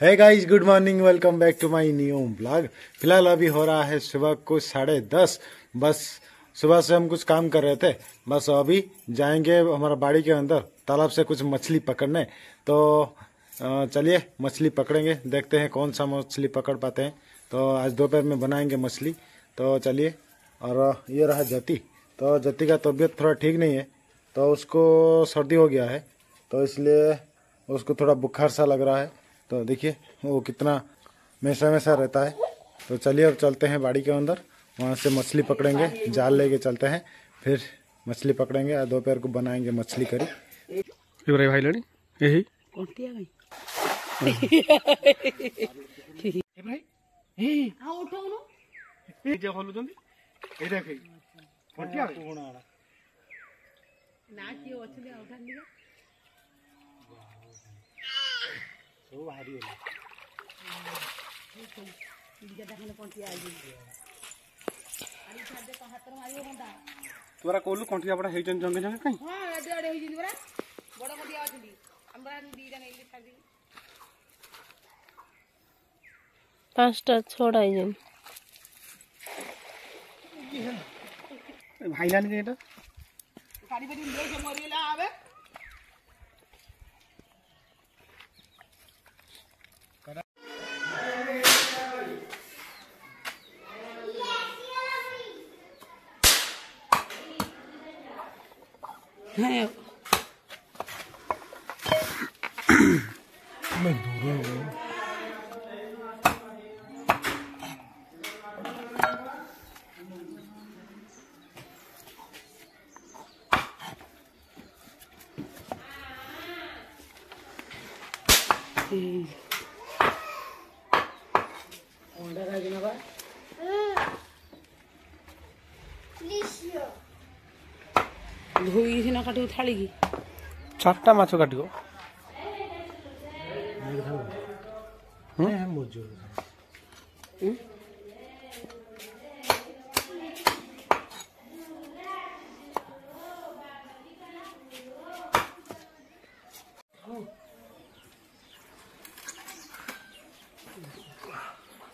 है guys good morning welcome back to my new blog फ़िलहाल अभी हो रहा है सुबह को साढ़े दस। बस सुबह से हम कुछ काम कर रहे थे। बस अभी जाएँगे हमारा बाड़ी के अंदर, तालाब से कुछ मछली पकड़ने। तो चलिए, मछली पकड़ेंगे, देखते हैं कौन सा मछली पकड़ पाते हैं। तो आज दोपहर में बनाएँगे मछली। तो चलिए, और ये रहा जति। तो जति का तबीयत थोड़ा ठीक नहीं है तो उसको सर्दी हो गया है। तो इसलिए उसको थोड़ा बुखार सा लग रहा है। तो देखिए वो कितना मैसा मैसा रहता है। तो चलिए अब चलते हैं बाड़ी के अंदर। वहाँ से मछली पकड़ेंगे जाल लेके चलते हैं। फिर मछली पकड़ेंगे और दोपहर को बनाएँगे मछली करी। भाई लड़ी यही? तोरा कोलु कंठिया बडा हेजन जंगे जंगे काई हाँ आडे आडे हेजिन बरा बडा। मडिया आछली हमरा दी जने इले खादी पांचटा छोड़ आइ जन। भाईलान के एटा खाली बडी ले जे मरियला आबे Heo. Mình thủ đô Thì... Ủa, đây là cái nào? ଧୋଇ ସିନା କାଟିବୁ ଥାଳିକି ଚାରିଟା ମାଛ କାଟିବ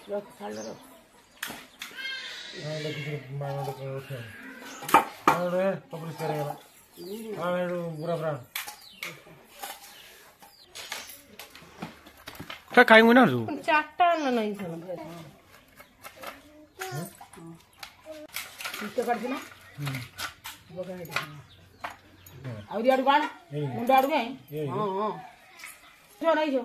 ରଖ ଥାଳିରେ ରଖ ତା କାଇଁ ମୁଇଁ ନା ଯୋଉ ನೋಡ್ರಿ ಕೊಬ್ಬರಿ ಸೇರಿ ಎಲ್ಲ ಬುರಬ್ರ কা কাই মনে আছো চারটা না নাই শোনো বুঝতে পারছি না আউরি আড়ু বান মুন্ড আড়ু গাই হ্যাঁ হ্যাঁ শোন আইছো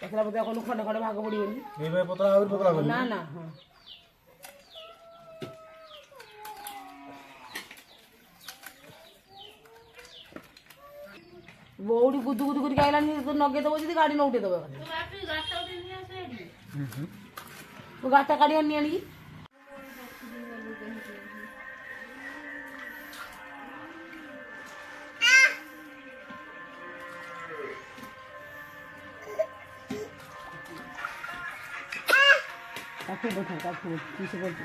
পতলা পতলা কোন খন্ড খন্ড ভাগ পড়ি বলি এই ভাই পতলা আউরি পতলা বলি না না হ্যাঁ বৌড়ি গুদু গুদু করে গেলাম নগে দেবো যদি গাড়ি নৌটে দেবো ও গাড়িটা গাড়ি আনি আনি কাকে বোঝা কাকে কিছু বলছি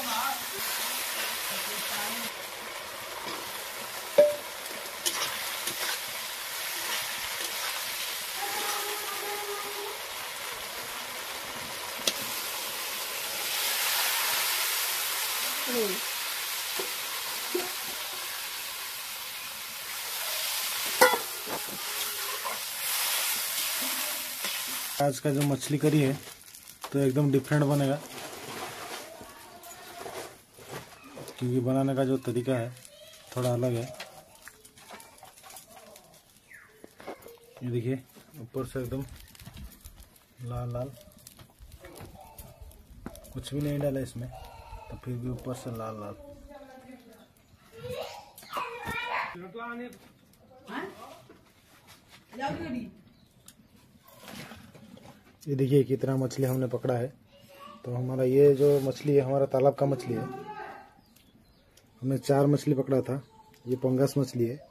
तू आज का जो मछली करी है तो एकदम डिफरेंट बनेगा। क्योंकि बनाने का जो तरीका है, थोड़ा अलग है। ये देखिए, ऊपर से एकदम लाल लाल कुछ भी नहीं डाला इसमें। तो फिर भी ऊपर से लाल लाल। ये देखिए कितना मछली हमने पकड़ा है। तो हमारा ये जो मछली है, हमारा तालाब का मछली है। हमने चार मछली पकड़ा था, ये पंगस मछली है।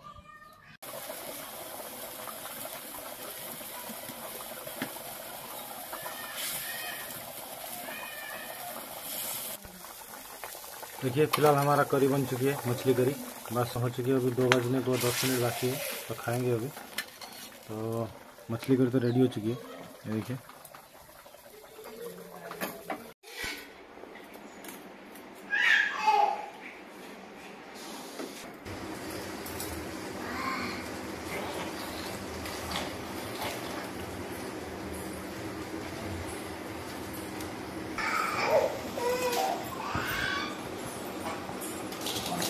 देखिए फ़िलहाल हमारा करी बन चुकी है, मछली करी। बस हो चुकी है, अभी दो बजने को दस मिनट बाकी है तो खाएँगे अभी। तो मछली करी तो रेडी हो चुकी है। ये देखिए।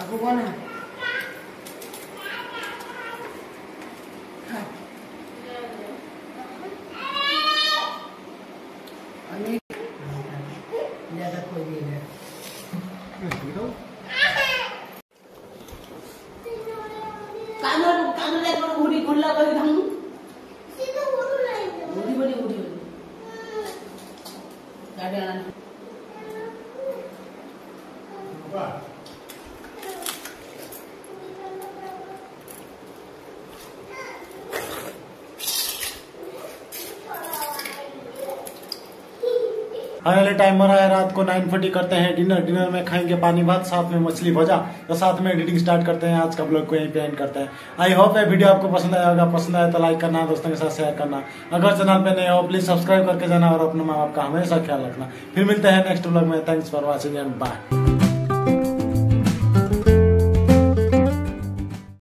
आपको कौन है ज़्यादा कोई नहीं है कानून कानून एक बार उड़ी खुला कर हम उड़ी बड़ी उड़ी बड़ी गाड़ी आना फाइनली टाइम हो रहा है, रात को नाइन फोर्टी करते हैं डिनर डिनर में खाएँगे पानी भात, साथ में मछली भजा तो साथ में एडिटिंग स्टार्ट करते हैं। आज का ब्लॉग को यहीं पे एंड करते हैं। आई होप ये वीडियो आपको पसंद आया होगा। पसंद आया तो लाइक करना, दोस्तों के साथ शेयर करना। अगर चैनल पे नए हो प्लीज़ सब्सक्राइब करके जाना और अपने माँ बाप का हमेशा ख्याल रखना। फिर मिलते हैं नेक्स्ट ब्लॉग में। Thanks for watching and bye